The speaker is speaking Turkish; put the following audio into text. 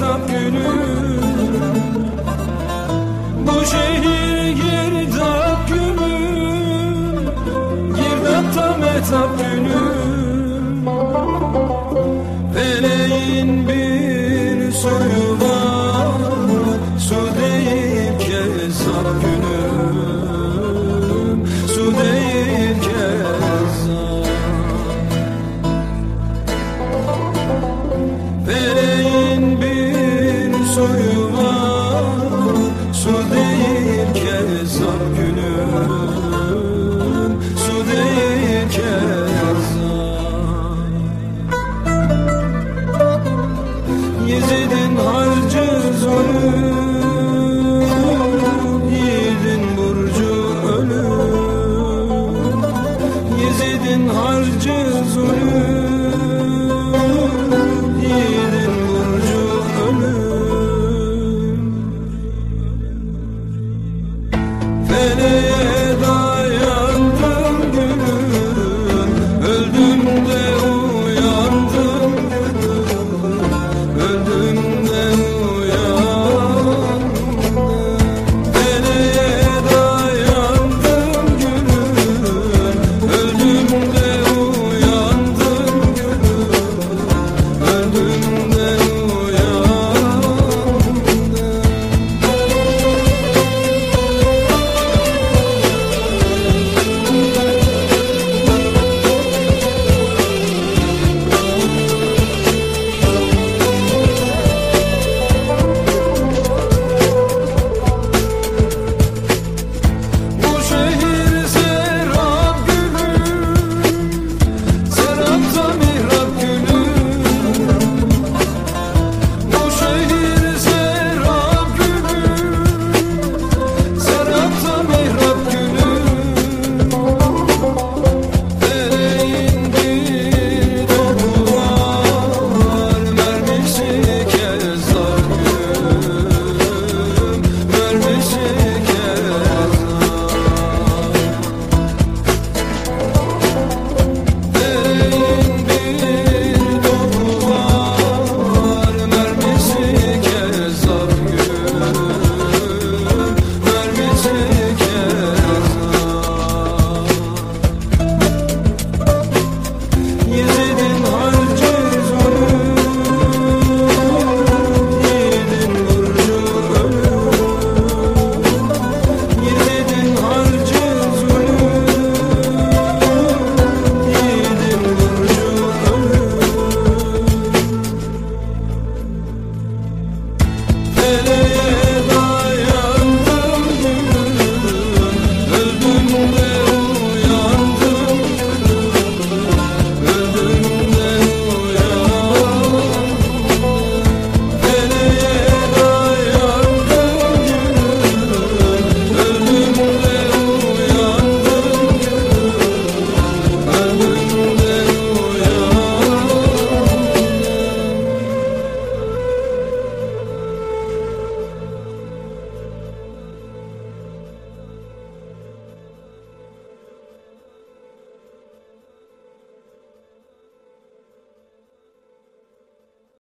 mehtap günü. Bu şehir girdap günü. Girdapta mehtap günü.